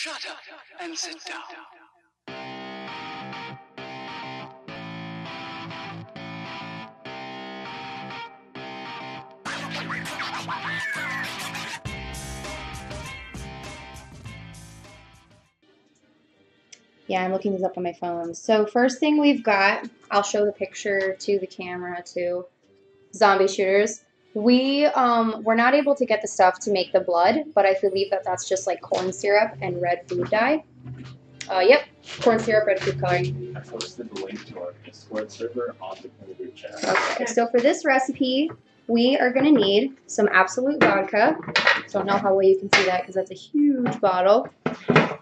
Shut up and sit down. Yeah, I'm looking these up on my phone. So first thing we've got, I'll show the picture to the camera to zombie shooters. We um were not able to get the stuff to make the blood, but I believe that that's just like corn syrup and red food dye. Uh, yep, corn syrup, red food coloring. I posted the link to our Discord server on the group chat. Okay, so for this recipe, we are gonna need some Absolut vodka. Don't know how well you can see that because that's a huge bottle.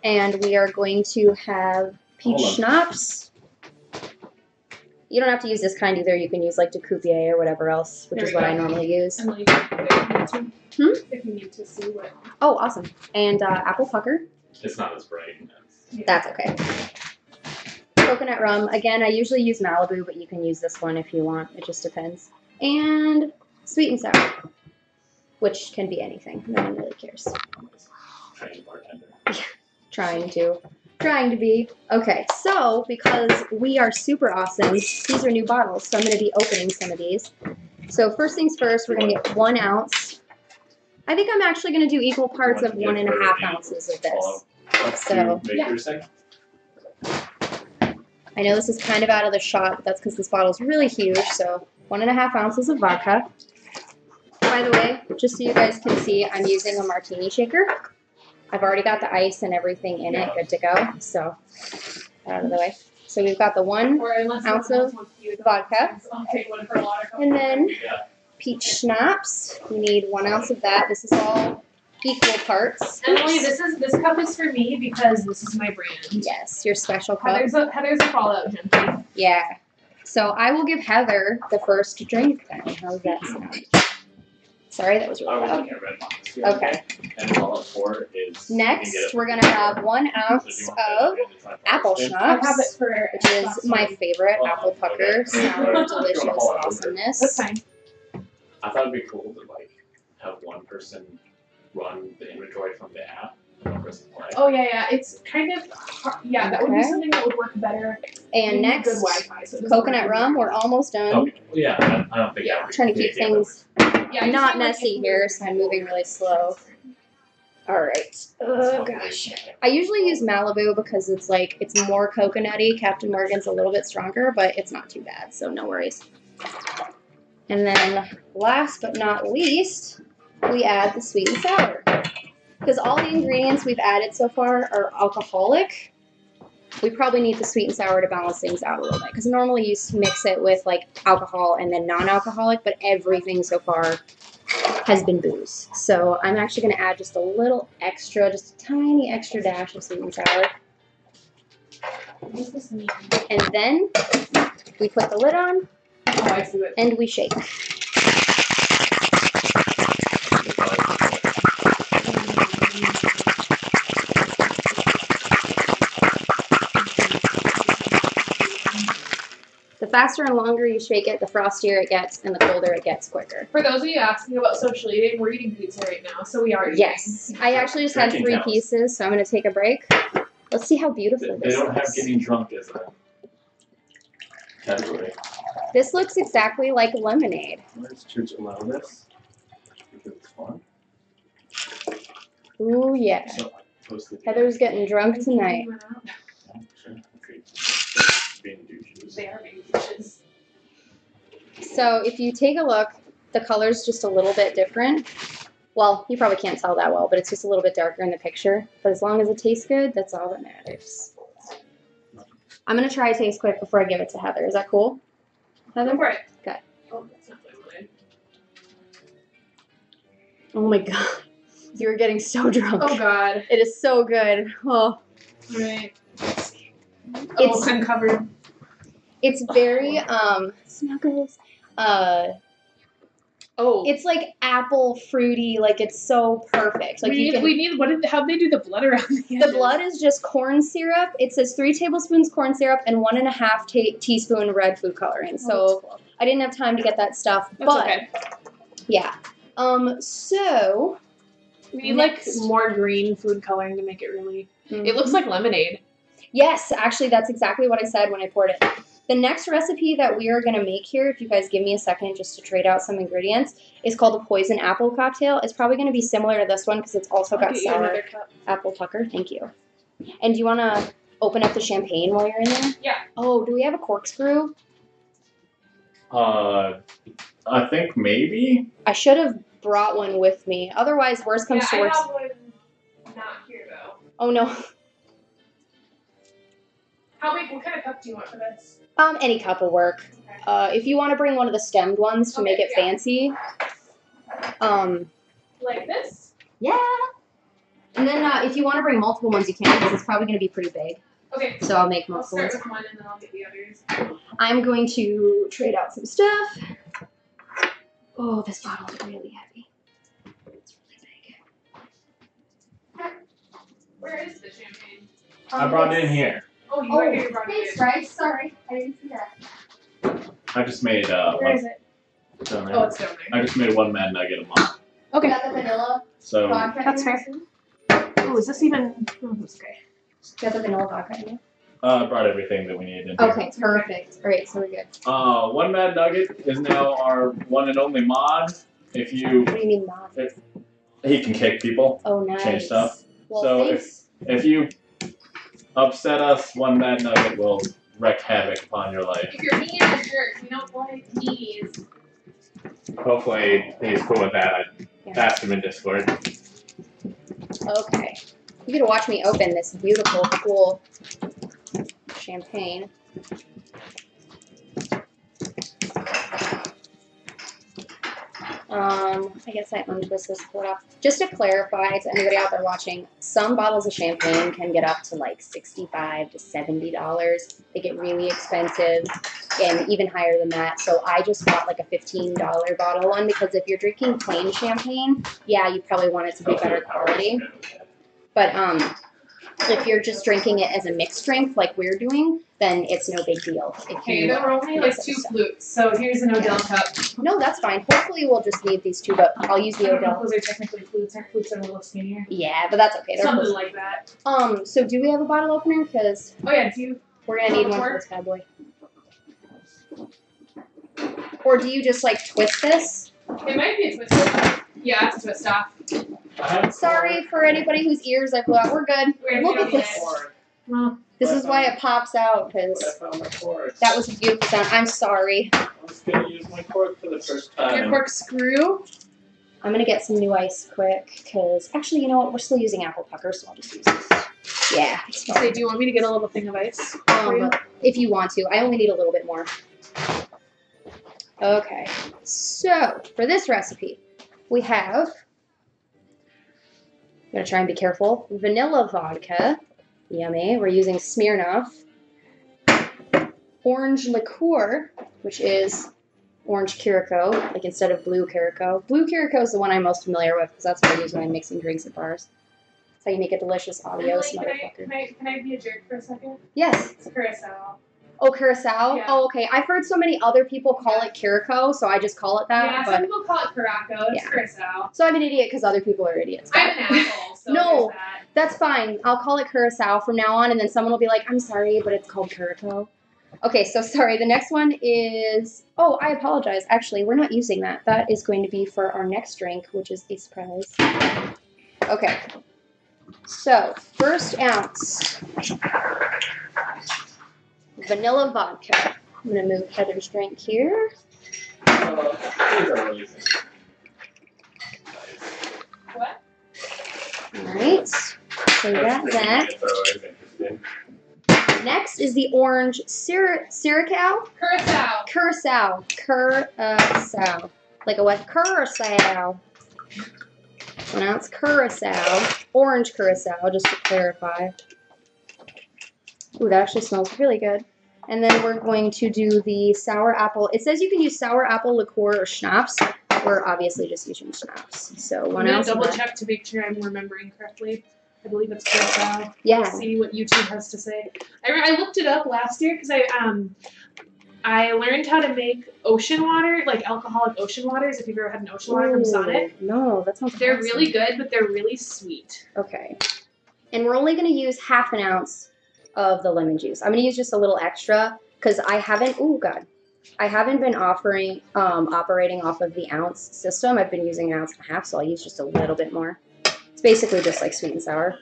And we are going to have peach schnapps. You don't have to use this kind either. You can use like DeKuyper or whatever else, which There is what go. I normally use. And like, if you need to, Hmm? if you need to see what. Oh, awesome. And uh, apple pucker. It's not as bright as That's okay. Coconut rum. Again, I usually use Malibu, but you can use this one if you want. It just depends. And sweet and sour, which can be anything. No one really cares. trained bartender. Trying to. Trying to be. Okay, so because we are super awesome, these are new bottles, so I'm going to be opening some of these. So first things first, we're going to get one ounce. I think I'm actually going to do equal parts of one and a half ounces of this. So- Yeah. I know this is kind of out of the shot, but that's because this bottle is really huge. So one and a half ounces of vodka. By the way, just so you guys can see, I'm using a martini shaker. I've already got the ice and everything in it, good to go. So out of the way. So we've got the one Ounce of else wants to use it, vodka. I'll take one for water. and then peach schnapps. We need one ounce of that. This is all equal parts. Emily, this is this cup is for me because this is my brand. Yes, your special cup. Heather's a Heather's a Fallout junkie. Yeah. So I will give Heather the first drink then. How's that sound? Sorry, that was I really was loud. looking at red box. Okay. And Fallout 4 is. you can Next, it we're gonna have one So ounce you want that of in the tripod apple instead? I have it schnapps, for which is my one. favorite Well, apple pucker, okay. sour, delicious wanna hold awesomeness. That's fine. I thought it'd be cool to like have one person run the inventory from the app and one person play. Oh yeah, yeah. It's kind of hard. yeah. That would be Okay. something that would work better. And We need next, good Wi-Fi. So it doesn't coconut work rum. We're almost done. Okay. Well, yeah, I, I don't think Yeah, that would Trying to keep game that things Yeah, I just not messy here, so I'm moving really slow. All right. Oh gosh. I usually use Malibu because it's like it's more coconutty. Captain Morgan's a little bit stronger, but it's not too bad, so no worries. And then last but not least, we add the sweet and sour. Because all the ingredients we've added so far are alcoholic. We probably need the sweet and sour to balance things out a little bit. Because normally you mix it with like alcohol and then non-alcoholic, but everything so far has been booze. So I'm actually going to add just a little extra, just a tiny extra dash of sweet and sour. What does this mean? And then we put the lid on Oh, I see what. and we shake. The faster and longer you shake it, the frostier it gets, and the colder it gets quicker. For those of you asking about social eating, we're eating pizza right now, so we are eating. Yes. I actually just had Drinking three counts. pieces, so I'm going to take a break. Let's see how beautiful They, they this don't have looks. getting drunk as a category. This looks exactly like lemonade. Why does church allow this? Because it's fun. Ooh, yeah. So I Heather's getting drunk tonight. Yeah, sure. Okay. Being douches. They are baby dishes. So if you take a look, the color's just a little bit different. Well, you probably can't tell that well, but it's just a little bit darker in the picture. But as long as it tastes good, that's all that matters. I'm gonna try a taste quick before I give it to Heather. Is that cool? Go Heather? for it. Okay. Oh, that's not lemonade. Oh my god. You're getting so drunk. Oh god. It is so good. Oh. Right. It's- It's uncovered. It's very um snuggles. Uh Oh. it's like apple fruity, like it's so perfect. Like we you need. can We need. What did? How'd they do the blood around the The edges? blood is just corn syrup. It says three tablespoons corn syrup and one and a half ta- teaspoon red food coloring. Oh, So that's cool. I didn't have time to get that stuff, That's but okay. yeah. Um. So We need like more green food coloring to make it really. Mhm. It looks like lemonade. Yes, actually, that's exactly what I said when I poured it. The next recipe that we are going to make here, if you guys give me a second just to trade out some ingredients, is called a poison apple cocktail. It's probably going to be similar to this one because it's also I'll got get sour cup. apple pucker. Thank you. And do you want to open up the champagne while you're in there? Yeah. Oh, do we have a corkscrew? Uh, I think maybe. I should have brought one with me. Otherwise, worst comes to yeah, I worst. have one not here though. Oh no. How big? What kind of cup do you want for this? Um, any cup will work. Uh, if you want to bring one of the stemmed ones to make it yeah. fancy. Um, Like this? yeah. And then uh, if you want to bring multiple ones, you can because it's probably going to be pretty big. Okay. So I'll make I'll multiple start ones. with one and then I'll get the others. I'm going to trade out some stuff. Oh, this bottle is really heavy. It's really big. Where is the champagne? I brought it in here. Oh, you Oh, right here. You brought thanks, it in. Bryce. Sorry, I didn't see that. I just made uh Where one is it? down Oh, it's down there. I just made one mad nugget a month. Okay. Got the vanilla So vodka. That's fair. Oh, is this even? Oh, that's okay. Got the vanilla vodka in there? uh, I brought everything that we needed in here. Okay, perfect. All right, so we're good. Uh, one mad nugget is now our one and only mod. If you, What do you mean, mod? If, he can kick people. Oh, nice. Change stuff. Well, So thanks. If you upset us, one mad nugget will wreak havoc upon your life. If you're mean and a jerk, we don't like meanies. Hopefully he's cool with that. I Yeah. asked him in Discord. Okay. You get to watch me open this beautiful, cool champagne. Um, I guess I untwist this pull off. Just to clarify to anybody out there watching, some bottles of champagne can get up to like sixty-five to seventy dollars. They get really expensive and even higher than that. So I just bought like a fifteen dollar bottle one because if you're drinking plain champagne, yeah, you probably want it to be better quality. But um, if you're just drinking it as a mixed drink like we're doing, then it's no big deal. If Okay, you, there were only like two flutes, so here's an Odell cup. no, that's fine. Hopefully, we'll just need these two, but I'll use I the don't know if Odell. those are technically flutes. Aren't flutes are a little skinnier? Yeah, but that's okay. They're Something close. like that. Um, so do we have a bottle opener? Because Oh yeah, do you? we're gonna need one for this bad boy. Or do you just like twist this? It might be a twist off. Yeah, it's a twist off. Sorry for anybody whose ears I blew out. We're good. We're Look gonna at this. Well, This is why it pops out But I because found my cork. that was a beautiful sound. I'm sorry. I was gonna use my cork for the first your time. corkscrew. I'm gonna get some new ice quick because actually, you know what? We're still using apple pucker, so I'll just use this. Yeah, it's fine. Say, do you want me to get a little thing of ice? for you? Um, if you want to, I only need a little bit more. Okay, so for this recipe, we have. I'm gonna try and be careful. Vanilla vodka, yummy. We're using Smirnoff. Orange liqueur, which is orange Curacao, like instead of blue Curacao. Blue Curacao is the one I'm most familiar with because that's what I use when I'm mixing drinks at bars. That's how you make a delicious adios, Emily, can I, motherfucker. can, I, can I be a jerk for a second? Yes. It's curacao. Oh, curacao. Yeah. Oh, okay. I've heard so many other people call it curacao, so I just call it that. yeah, some people call it caraco. It's Yeah. curacao. so I'm an idiot because other people are idiots. I'm an asshole, so No. that. That's fine. I'll call it curacao from now on, and then someone will be like, "I'm sorry, but it's called curacao." Okay, so sorry. The next one is. Oh, I apologize. Actually, we're not using that. That is going to be for our next drink, which is a surprise. Okay. So first ounce vanilla vodka. I'm gonna move Heather's drink here. Uh, these are really easy. What? Alright, so we got That's that. pretty good, so it's interesting. Next is the orange Cir- Curacao? Curacao. Curacao. Curacao. Like a what? Curacao. So now it's Curacao. Orange Curacao, just to clarify. Ooh, that actually smells really good. And then we're going to do the sour apple. It says you can use sour apple liqueur or schnapps. We're obviously just using schnapps. So I'm one gonna ounce. double check to make sure I'm remembering correctly. I believe it's curacao. Yeah. See what YouTube has to say. I, I looked it up last year because I um I learned how to make ocean water, like alcoholic ocean waters. If you've ever had an ocean water from Sonic, Ooh, No, that sounds. they're awesome. really good, but they're really sweet. Okay. And we're only going to use half an ounce of the lemon juice. I'm going to use just a little extra because I haven't. Oh God, I haven't been offering um, operating off of the ounce system. I've been using an ounce and a half, so I'll use just a little bit more. It's basically just like sweet and sour.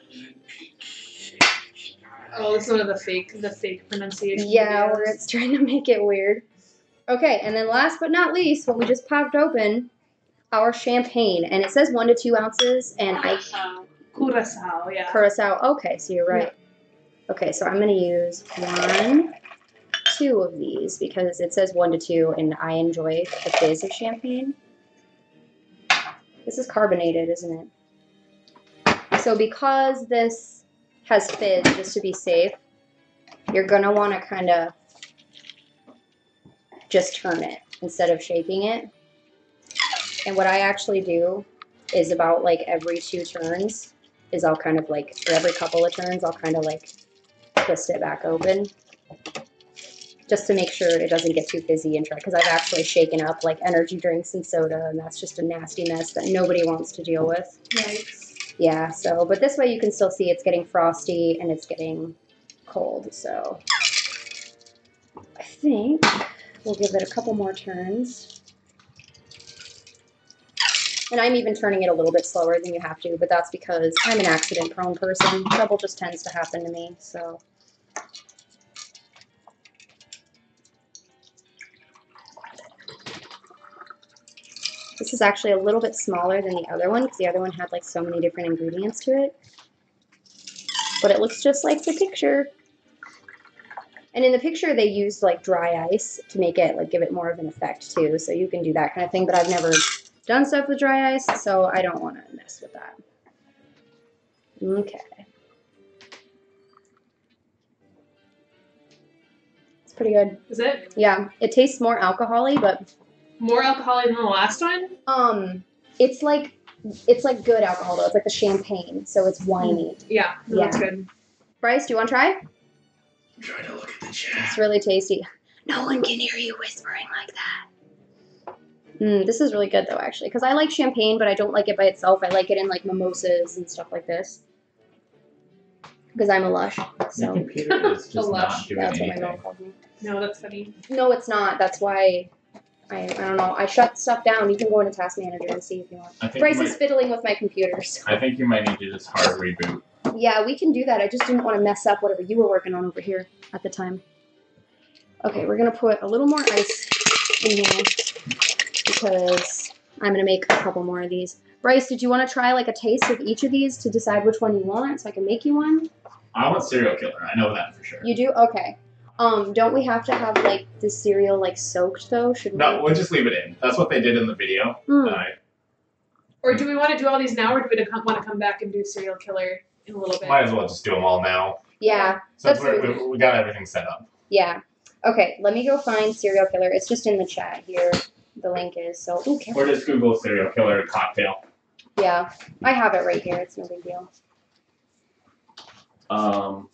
Oh, is one of the fake, the fake pronunciation. Yeah, videos. where it's trying to make it weird. Okay, and then last but not least, what we just popped open, our champagne, and it says one to two ounces, and I curacao. Yeah. curacao. Okay, so you're right. Okay, so I'm gonna use one, two of these because it says one to two, and I enjoy the fizz of champagne. This is carbonated, isn't it? So because this has fizz, just to be safe, you're gonna want to kind of just turn it instead of shaking it. And what I actually do is about like every two turns is I'll kind of like, or every couple of turns, I'll kind of like twist it back open just to make sure it doesn't get too fizzy and try. Because I've actually shaken up like energy drinks and soda, and that's just a nasty mess that nobody wants to deal with. Yikes. Yeah, so, but this way you can still see it's getting frosty and it's getting cold, so I think we'll give it a couple more turns. And I'm even turning it a little bit slower than you have to, but that's because I'm an accident prone person. Trouble just tends to happen to me, so. Is actually a little bit smaller than the other one because the other one had like so many different ingredients to it. But it looks just like the picture. And in the picture they used like dry ice to make it like give it more of an effect too. So you can do that kind of thing, but I've never done stuff with dry ice, so I don't want to mess with that. Okay. It's pretty good. Is it Yeah, it tastes more alcoholy, but more alcoholic than the last one? um, it's like it's like good alcohol though. It's like the champagne, so it's winey. Yeah. no, That's good. Bryce, do you want to try? I'm trying to look at the chat. It's really tasty. No one can hear you whispering like that. Mm, this is really good though, actually, because I like champagne, but I don't like it by itself. I like it in like mimosas and stuff like this. Because I'm a lush, Your so computer is just lush. not doing that's what my anything. mom calls me. No, that's funny. No, it's not. That's why I I don't know. I shut stuff down. You can go into Task Manager and see if you want. I think, Bryce you is might, fiddling with my computer. So. I think you might need to just hard reboot. Yeah, we can do that. I just didn't want to mess up whatever you were working on over here at the time. Okay, we're gonna put a little more ice in here because I'm gonna make a couple more of these. Bryce, did you want to try like a taste of each of these to decide which one you want, so I can make you one? I want serial killer. I know that for sure. You do? Okay. Um, don't we have to have like the cereal like soaked though? Should we? No, we'll just leave it in. That's what they did in the video. And I, Or do we want to do all these now, or do we want to come back and do serial killer in a little bit? might as well just do them all now. Yeah, Since That's we're, what we, we got everything set up. yeah. Okay, let me go find serial killer. It's just in the chat here. The link is so. Ooh, careful. Or just Google serial killer cocktail. Yeah, I have it right here. It's no big deal. Um.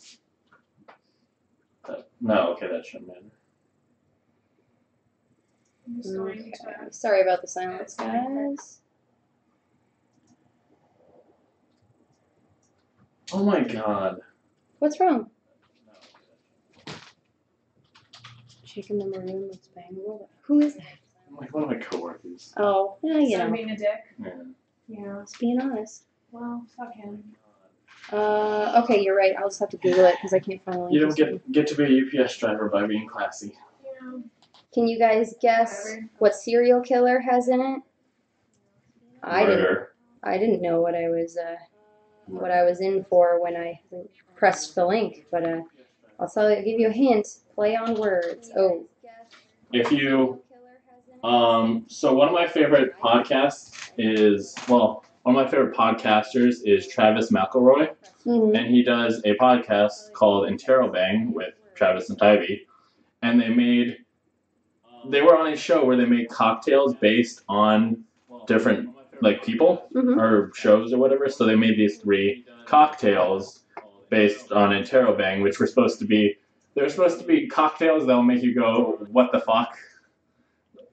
That- no, okay, that shouldn't matter. I'm just going Okay. to- Sorry about the silence, guys. Oh my god. What's wrong? Chicken the maroon looks bangable. Who is that? Like one of my coworkers. Oh, yeah, you So I'm know. being a dick. Yeah. Yeah. Just being honest. Well, fuck him. Uh, okay, you're right. I'll just have to Google it because I can't find the link. You don't get get to be a UPS driver by being classy. Yeah. Can you guys guess Whatever. what serial killer has in it? I didn't. I didn't know what I was uh, what I was in for when I pressed the link, but uh, I'll tell you, give you a hint. Play on words. Oh, If you um so one of my favorite podcasts is well one of my favorite podcasters is Travis McElroy Mhm. and he does a podcast called Interrobang with Travis and Tybee and they made they were on a show where they made cocktails based on different like people Mhm. or shows or whatever. So they made these three cocktails based on Interrobang, which were supposed to be They're supposed to be cocktails that'll make you go, "What the fuck?"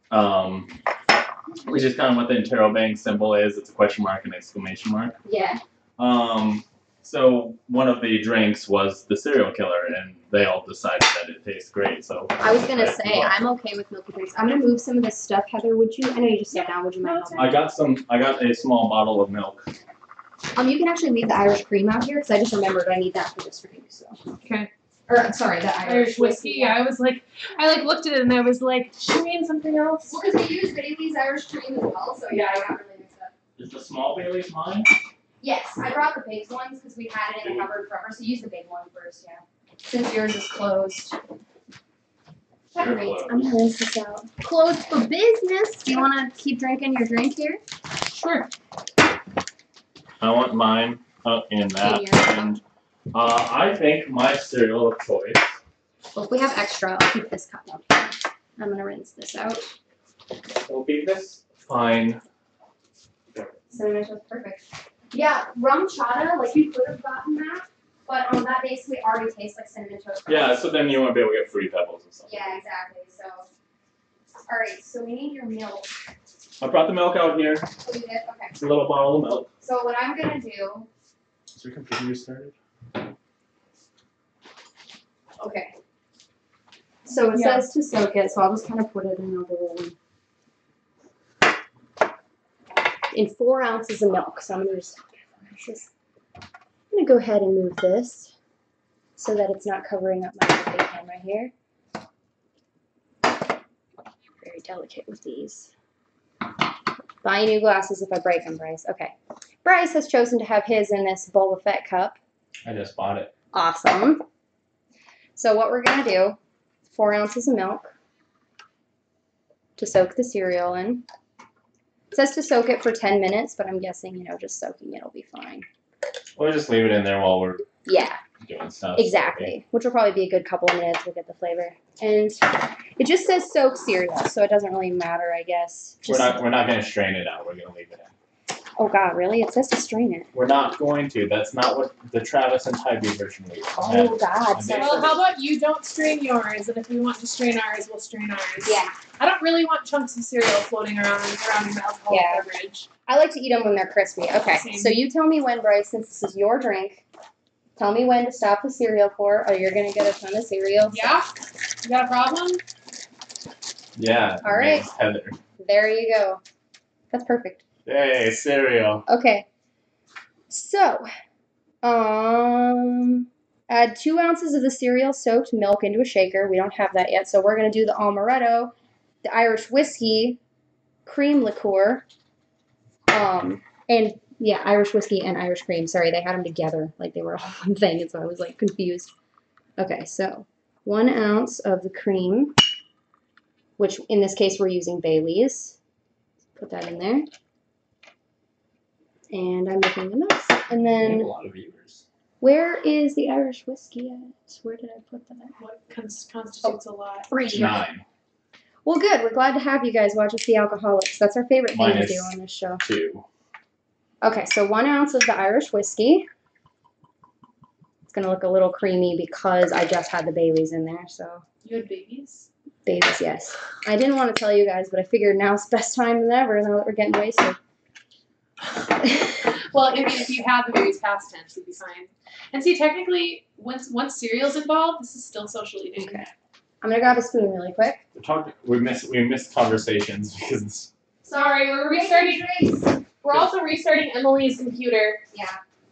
Um, which is kind of what the interrobang symbol is. It's a question mark and exclamation mark. Yeah. Um, so one of the drinks was the serial killer, and they all decided that it tastes great. So I was gonna Right, say I'm okay with milky drinks. I'm gonna move some of this stuff. Heather, would you? I know you just sat down. Would you mind? Helping? I got some. I got a small bottle of milk. Um, you can actually leave the Irish cream out here because I just remembered I need that for this drink. So. Okay. Or I'm sorry, the Irish, Irish whiskey. Yeah, I was like, I like looked at it and I was like, should we in something else? Well, because we use Bailey's Irish cream as well, so yeah, I got really mixed up. Is the small Bailey's mine? Yes, I brought the big ones because we had it in the cupboard forever. So use the big one first, yeah. Since yours is closed. They're Alright. I'm gonna rinse this out. Closed for business. Do you want to keep drinking your drink here? Sure. I want mine uh, in that. In your- And uh, I think my cereal of choice. Well, if we have extra, I'll keep this cup up. I'm gonna rinse this out. will be this fine. Cinnamon toast, perfect. Yeah, RumChata, like you could have gotten that, but um, that basically already tastes like cinnamon toast. Yeah, so then you won't be able to get fruity pebbles and stuff. Yeah, exactly. So, all right. So we need your milk. I brought the milk out here. So we did. Okay. It's a little bottle of milk. So what I'm gonna do? Is your computer restarted? Okay. So it Yeah. says to soak it, so I'll just kind of put it in a bowl. In four ounces of milk. So I'm gonna just. just- I'm gonna go ahead and move this so that it's not covering up my birthday camera here. Very delicate with these. Buy new glasses if I break them, Bryce. Okay. Bryce has chosen to have his in this Boba Fett cup. I just bought it. Awesome. So what we're gonna do, four ounces of milk to soak the cereal in. It says to soak it for 10 minutes, but I'm guessing, you know, just soaking it'll be fine. We'll just leave it in there while we're Yeah, doing stuff. exactly. Which will probably be a good couple of minutes. We'll get the flavor. And it just says soak cereal, so it doesn't really matter, I guess. We're not. We're not going to strain it out. We're going to leave it in. Oh god, really? It says to strain it. We're not going to. That's not what the Travis and Tybee version we Oh god. So, Well, how about you don't strain yours, and if we want to strain ours, we'll strain ours. yeah. I don't really want chunks of cereal floating around around an alcoholic Yeah. beverage. I like to eat them when they're crispy. Okay, Same. so you tell me when, Bryce, since this is your drink. Tell me when to stop the cereal pour, or you're gonna get a ton of cereal. Yeah? You got a problem? Yeah. All right. Heather. There you go. That's perfect. Hey, cereal. Okay. So, um, add two ounces of the cereal soaked milk into a shaker. We don't have that yet, so we're gonna do the amaretto, the Irish whiskey, cream liqueur, um, and yeah, Irish whiskey and Irish cream. Sorry, they had them together, like they were all one thing, and so I was like confused. Okay, so one ounce of the cream, which in this case we're using Bailey's. Put that in there. And I'm making a mess. And We have then a lot of viewers. where is the Irish whiskey at? Where did I put that? What cons- constitutes a lot? Right here. Nine, Well, good. We're glad to have you guys watch us be alcoholics. That's our favorite thing to do on this show. two. Okay, so one ounce of the Irish whiskey. It's gonna look a little creamy because I just had the Baileys in there. So You had babies? babies, yes. I didn't want to tell you guys, but I figured now's the best time than ever. Now that we're getting wasted. Well, I mean, if you have the babies past tense, you'd be fine. And see, technically, once once cereal's involved, this is still social eating. Okay. I'm gonna grab a spoon really quick. We talked. We missed. We missed conversations because Sorry, we're restarting. We're also restarting Emily's computer. Yeah.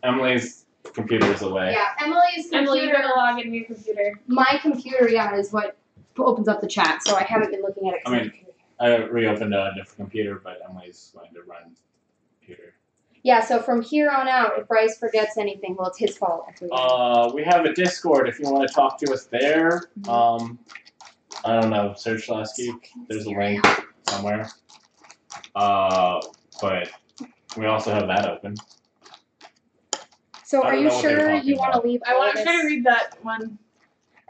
Emily,'s computer is away. Yeah, Emily's Emily, you computer. gotta log into your computer. My computer, yeah, is what opens up the chat, so I haven't been looking at it. I mean- I reopened a different computer, but Emily's going to run computer. Yeah, so from here on out, if Bryce forgets anything, well, it's his fault. we- Uh, we have a Discord if you want to talk to us there. Mhm. Um, I don't know. Search last geek. There's a link somewhere. Uh, but we also have that open. So are you know what they're sure you want to leave I all want to try to read that one.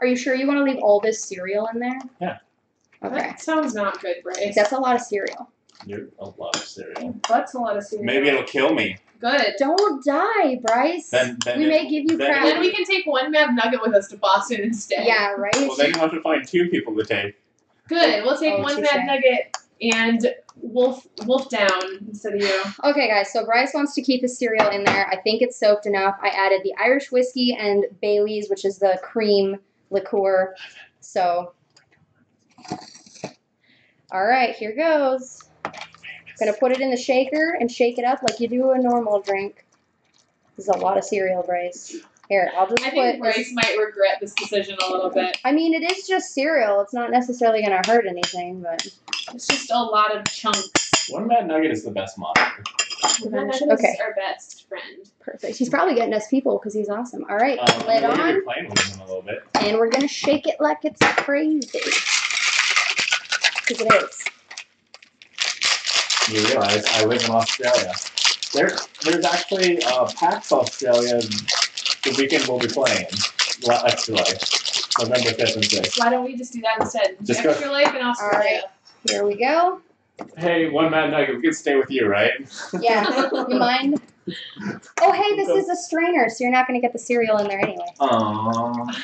Are you sure you want to leave all this cereal in there? Yeah. Okay. That sounds not good, Bryce. That's a lot of cereal. You're a lot of cereal. That's a lot of cereal. Maybe it'll kill me. Good. Don't die, Bryce. Then- then we it- may give you then crap. Then we can take one Mad Nugget with us to Boston instead. yeah, right. Well, then you have to find two people to take. Good. We'll take Oh, one touche. Mad Nugget and Wolf Wolf down instead of you. Okay, guys, so Bryce wants to keep his cereal in there. I think it's soaked enough. I added the Irish whiskey and Bailey's, which is the cream liqueur. So, all right, here goes. Gonna put it in the shaker and shake it up like you do a normal drink. This is a lot of cereal, Bryce. Here, I'll just I put. think Bryce might regret this decision a little bit. I mean, it is just cereal. It's not necessarily gonna hurt anything, but It's just a lot of chunks. One bad Nugget is the best monitor. Okay. our best friend. perfect. He's probably getting us people because he's awesome. All right, Um, lid we're gonna be on. playing with him a little bit. and we're gonna shake it like it's crazy. Because it is. You realize I live in Australia. There, there's actually uh, PAX Australia. The weekend we'll be playing. Well, Extra Life, November fifth and sixth. Why don't we just do that instead? Just go- Extra life in Australia. Here we go. Hey, one Mad Nugget, we can stay with you, right? Yeah. you mind? Oh, hey, this is a strainer, so you're not gonna get the cereal in there anyway. Aww.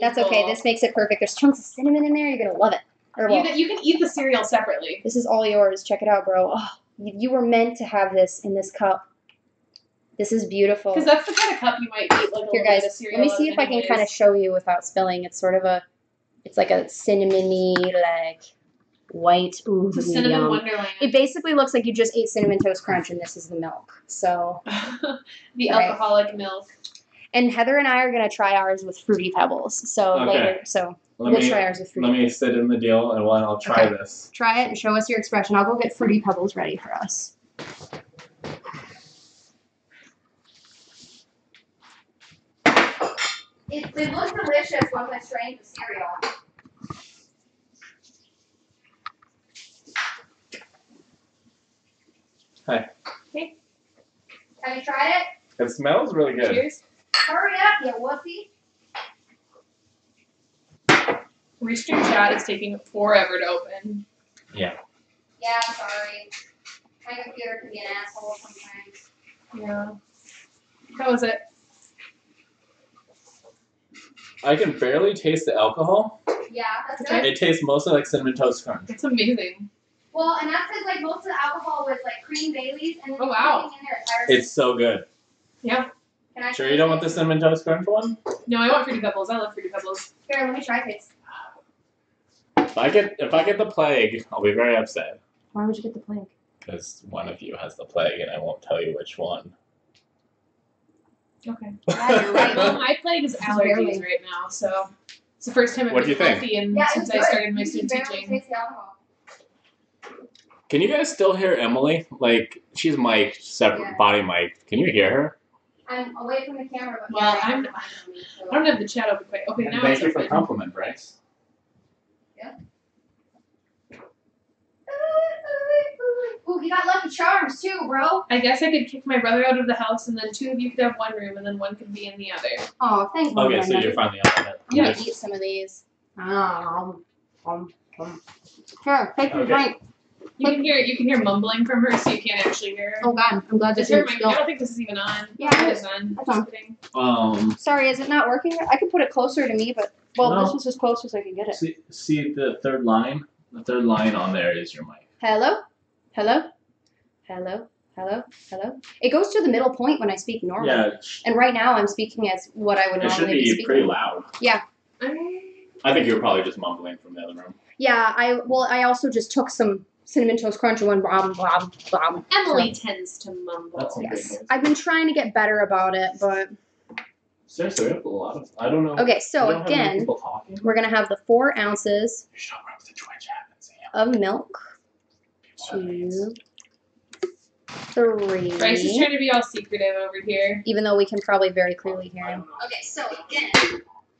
That's okay. This makes it perfect. There's chunks of cinnamon in there. You're gonna love it. Or You can, you can eat the cereal separately. this is all yours. Check it out, bro. Oh, you, you were meant to have this in this cup. This is beautiful. Because that's the kind of cup you might eat like a Here, guys, cereal. let me see of if I can anyways. kind of show you without spilling. It's sort of a, it's like a cinnamony, like white. Ooh, It's a cinnamon yum. wonderland. It basically looks like you just ate cinnamon toast crunch, and this is the milk. So, the Right. alcoholic milk. and Heather and I are gonna try ours with fruity pebbles. So Okay. later, so Let we'll me try ours with fruity. let me sit in the deal and one I'll try Okay. this. Try it and show us your expression. I'll go get fruity pebbles ready for us. It, it looks delicious when I strained the cereal. Hi. Hey. Have you tried it? It smells really good. Cheers. Hurry up, you wussy. Restream chat is taking forever to open. Yeah, Yeah, sorry. My computer can be an asshole sometimes. Yeah. How was it? I can barely taste the alcohol. Yeah, that's Okay. good. It tastes mostly like cinnamon toast crunch. It's amazing. Well, and that's because like most of the alcohol was like cream Baileys, and then Oh, wow. in there is Irish. It's so good. Yeah. Can I Sure, you don't want the cinnamon toast crunch one? No, I want fruity pebbles. I love fruity pebbles. Here, let me try taste. If I get if I get the plague, I'll be very upset Why would you get the plague? because one of you has the plague, and I won't tell you which one. Okay. Yeah, you're right. Well, my plague is This allergies barely- right now, so it's the first time I've What'd been think? healthy and Yeah, since it's I good. started my You student can barely teaching. taste the alcohol. Can you guys still hear Emily? Like she's mic'd, separate Yeah. body mic'd. Can you hear her? I'm away from the camera, but Well, I I'm- have to find me, so- I don't have the chat open quite. Okay, And now thank it's you for open. compliment, Bryce. Ooh, he got Lucky Charms too, bro. I guess I could kick my brother out of the house, and then two of you could have one room, and then one could be in the other. Oh, thanks. Okay, so you're finally on it. I'm gonna eat some of these. Um, um, um. Here, take your Okay. drink. You can hear you can hear mumbling from her, so you can't actually hear her. Oh God, I'm glad this is mic- still. I don't think this is even on. Yeah, it it is on. It's on. Just. Um, Sorry, is it not working? I could put it closer to me, but well, No. this was as close as I could get it. see, see the third line. The third line on there is your mic. Hello, hello, hello, hello, hello. It goes to the middle point when I speak normal. Yeah, And right now I'm speaking as what I would it should normally be be speaking. pretty loud. Yeah. I- I think you were probably just mumbling from the other room. Yeah, I well, I also just took some cinnamon toast crunch and went blah blah blah. Emily tends to mumble. Yes, I've been trying to get better about it, but Seriously, we have a lot of. I don't know. okay. So don't have many again, we're gonna have the four ounces You should open up the Twitch app and see of milk. how many Two, three. Bryce is trying to be all secretive over here. Even though we can probably very clearly hear him. Okay, so again,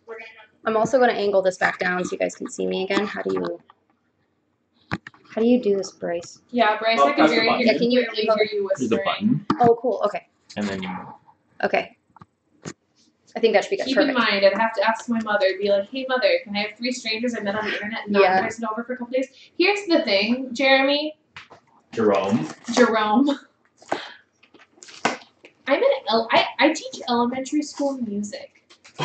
we're gonna. I'm also gonna angle this back down so you guys can see me again. How do you? How do you do this, Bryce? Yeah, Bryce, Oh, I can press the very button. Yeah, can you clearly hear you There's a whispering. button, Oh, cool. Okay, and then you. okay. I think that should be good. Keep Perfect. in mind, I'd have to ask my mother, be like, hey, mother, can I have three strangers I met on the internet and not Yeah. invite over for a couple days? Here's the thing, Jeremy, Jerome. Jerome. I'm an el- I, I teach elementary school music.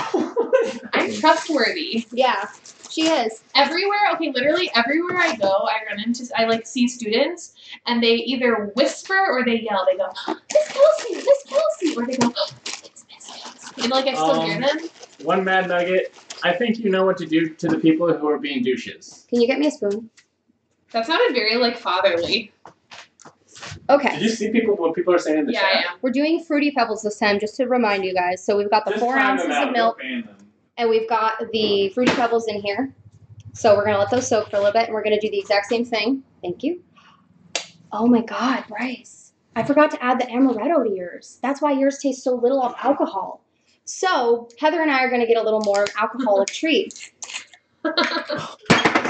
I'm trustworthy. Yeah, she is. Everywhere, okay, literally everywhere I go, I run into, I like see students, and they either whisper or they yell. They go, Miss Kelsey, Miss Kelsey, or they go, it's Miss Kelsey. And like I still hear Um, them. One mad nugget. I think you know what to do to the people who are being douches. Can you get me a spoon? That sounded very like fatherly. Okay. Did you see people what people are saying in the Yeah, chat? I am. We're doing fruity pebbles this time, just to remind you guys. So we've got the Just four ounces of milk, them. And we've got the fruity pebbles in here. So we're gonna let those soak for a little bit, and we're gonna do the exact same thing. Thank you. Oh my God, Bryce! I forgot to add the amaretto to yours. That's why yours tastes so little of alcohol. So Heather and I are gonna get a little more alcoholic treat.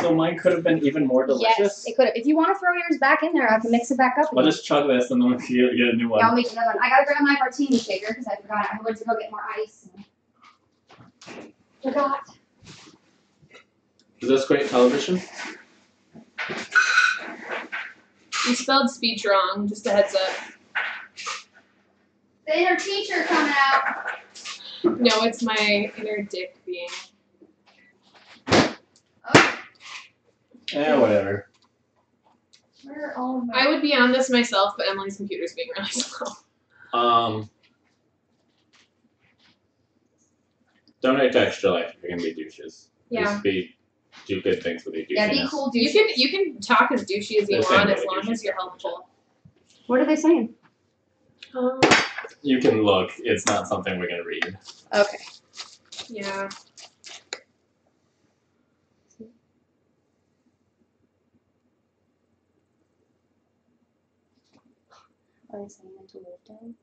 So mine could have been even more delicious. Yes, it could have. If you want to throw yours back in there, I can mix it back up. We'll just chug this and then we'll get get a new one. Yeah, I'll make another one. I gotta grab my martini shaker because I forgot. I went to go get more ice. Forgot. Is this great television? You spelled speech wrong, just a heads up. The inner teacher coming out. No, it's my inner dick being. Oh, Eh, whatever. where are all my? I would be on this myself, but Emily's computer's being really slow. Um, donate to Extra Life if you're gonna be douches. Yeah. Just be do good things with your douchiness. yeah, be cool, dude. You can you can talk as douchey as you They're want as long douchey. as you're helpful. What are they saying? Um, You can look. It's not something we're gonna read. Okay. yeah. Are they saying it to live down?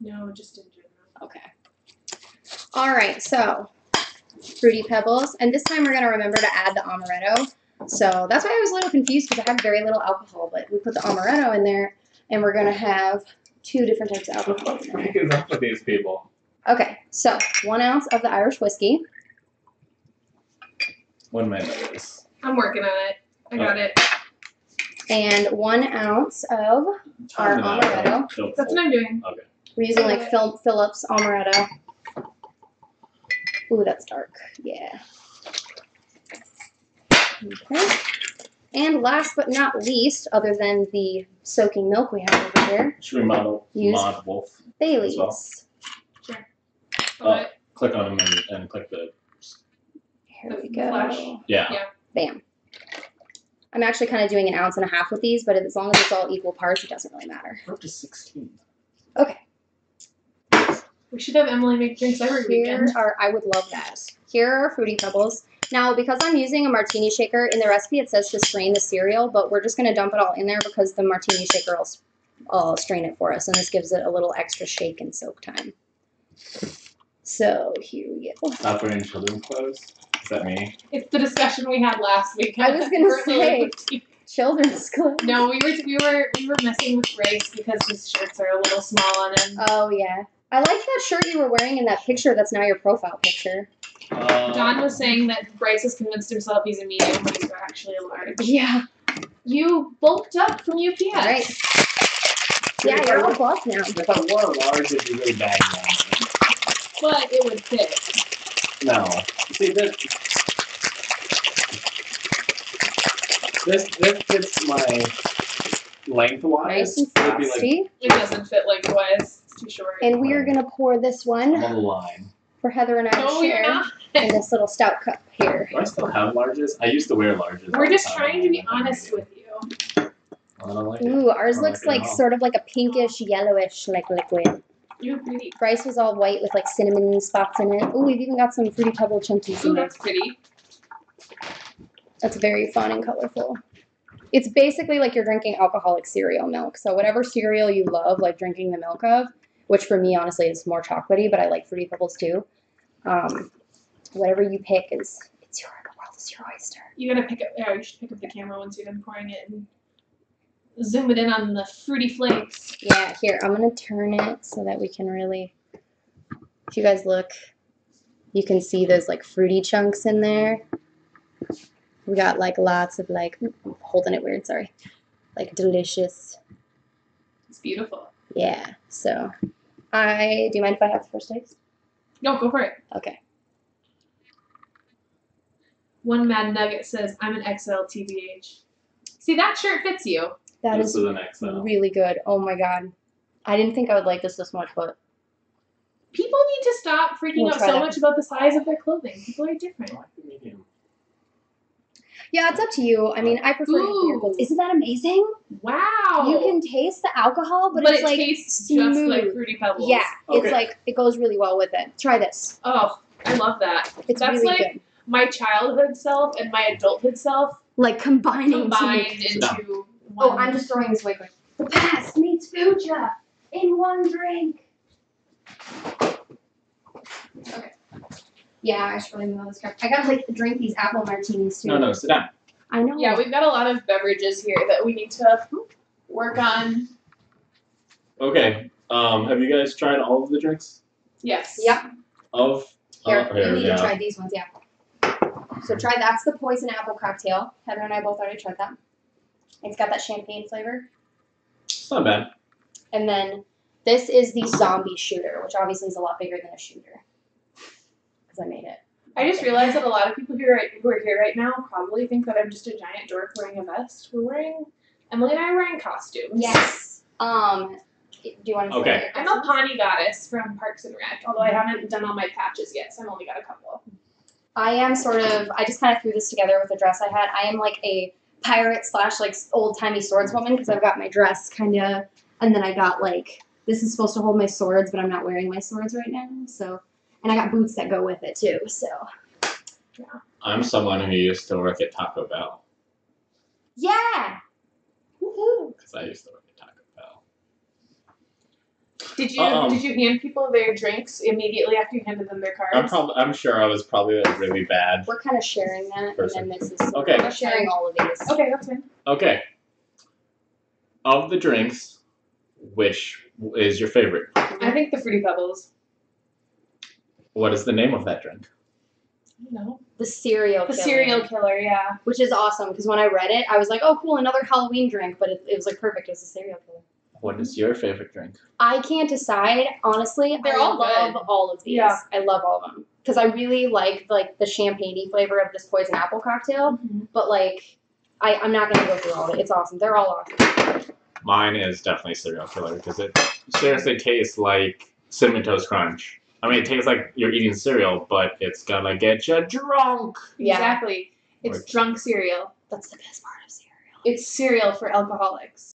No, just in general. Okay. All right, so fruity pebbles, and this time we're gonna remember to add the amaretto. So that's why I was a little confused because I have very little alcohol, but we put the amaretto in there, and we're gonna have two different types of alcohol. What in the there. heck is up with these people? Okay, so one ounce of the Irish whiskey. One minute of this. I'm working on it. I got it. and one ounce of our Time it amaretto. That's what I'm doing. Okay. We're using like Phil Phillips amaretto. Ooh, that's dark. Yeah. Okay. And last but not least, other than the soaking milk we have over here, Should we model Use- mod wolf? Bailey's. well. But oh, Click on them and, and click the Here we go. flash. yeah. Yeah. Bam. I'm actually kind of doing an ounce and a half with these, but as long as it's all equal parts, it doesn't really matter. We're up to sixteen. Okay. We should have Emily make drinks every Here weekend. are, I would love that. Here are Fruity Pebbles. Now, because I'm using a martini shaker, in the recipe it says to strain the cereal, but we're just going to dump it all in there because the martini shaker will s- uh, strain it for us, and this gives it a little extra shake and soak time. So, here we go. Stop wearing children's clothes. Is that me? It's the discussion we had last week. I was gonna say. Children's clothes. No, we were we were we were messing with Bryce because his shirts are a little small on him. Oh, yeah. I like that shirt you were wearing in that picture that's now your profile picture. Uh, Don was saying that Bryce has convinced himself he's a medium when he's actually a large. Yeah. You bulked up from UPS. All right. Yeah, you're all buff now. If I wore a large, it'd be really bad. Now. But it would fit. No. See this. This this fits my lengthwise. Nice and It'd like. It doesn't fit lengthwise. It's too short. And we are going to pour this I'm one on the line. for Heather and I to no, you're share not. in this little stout cup here. Do I still have larges? I used to wear larges. all We're the just time. trying to be honest with you. I don't like it. Ooh, ours I looks like it like at all. sort of like a pinkish, yellowish, like liquid. You're pretty. Bryce was all white with like cinnamon spots in it. Ooh, we've even got some fruity pebble chunkies Ooh, in there. that's pretty. That's very fun and colorful. It's basically like you're drinking alcoholic cereal milk. So whatever cereal you love, like drinking the milk of, which for me honestly is more chocolatey, but I like fruity pebbles too. Um, whatever you pick is it's your the world is your oyster. You gotta pick up. Yeah, you should pick up the camera once you're done pouring it and zoom it in on the fruity flakes. Yeah, here I'm gonna turn it so that we can really. If you guys look, you can see those like fruity chunks in there. We got like lots of like I'm holding it weird. Sorry, like delicious. It's beautiful. Yeah. So I do you mind if I have the first taste? No, go for it. Okay. One Mad Nugget says, "I'm an XL TBH." See that shirt fits you. That this is is an XL. really good. Oh my god. I didn't think I would like this this much, but People need to stop freaking We'll out so that. much about the size of their clothing. People are different. I like the medium. Yeah, it's up to you. I mean, I prefer heavier Ooh. Isn't that amazing? Wow. You can taste the alcohol, but, but, it's it like tastes just like smooth. fruity pebbles. yeah, Okay. it's like it goes really well with it. Try this. Oh, I love that. It's That's really like good. My childhood self and my adulthood self Like combining. to combined make- into one. Oh, I'm just throwing this away quick. The past meets future in one drink. Okay. Yeah, I should really know this crap. I gotta like drink these apple martinis too. No, no, sit down. I know. Yeah, we've got a lot of beverages here that we need to work on. Okay. Um, have you guys tried all of the drinks Yes. Yep. of? Here, oh, you here, need yeah. to try these ones. Yeah. So try that's the poison apple cocktail. Heather and I both already tried that. It's got that champagne flavor. It's not bad. And then this is the zombie shooter, which obviously is a lot bigger than a shooter. Because I made it. I just realized that a lot of people who are, who are here right now probably think that I'm just a giant dork wearing a vest. We're wearing Emily and I are wearing costumes. Yes. Um. Do you want to? Okay. I'm a Pawnee goddess from Parks and Rec, although I haven't done all my patches yet, so I've only got a couple. I am sort of. I just kind of threw this together with the dress I had. I am like a pirate slash like old timey swordswoman because I've got my dress kind of, and then I got like this is supposed to hold my swords, but I'm not wearing my swords right now. So, and I got boots that go with it too. So, yeah. I'm someone who used to work at Taco Bell yeah. Woohoo! because I used to work at Taco Bell. Did you Um, did you hand people their drinks immediately after you handed them their cards? I'm probably. I'm sure I was probably a really bad. We're kind of sharing that, Person. and then this is Okay. we're sharing all of these. okay, that's fine. Okay. Of the drinks, which is your favorite? I think the fruity pebbles. What is the name of that drink? No. The cereal. The killer, cereal killer, yeah. which is awesome because when I read it, I was like, "Oh, cool, another Halloween drink," but it, it was like perfect. It was a cereal killer. What is your favorite drink? I can't decide honestly. They're I all love good. all of these. Yeah. I love all of them because I really like like the champagne flavor of this poison apple cocktail. Mm-hmm. But like, I I'm not gonna go through all of it. It's awesome. They're all awesome. Mine is definitely cereal killer because it seriously tastes like cinnamon toast crunch. I mean, it tastes like you're eating cereal, but it's gonna get you drunk. Yeah. Exactly. It's Which- drunk cereal. That's the best part of cereal. It's cereal for alcoholics.